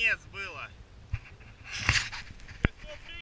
конец было.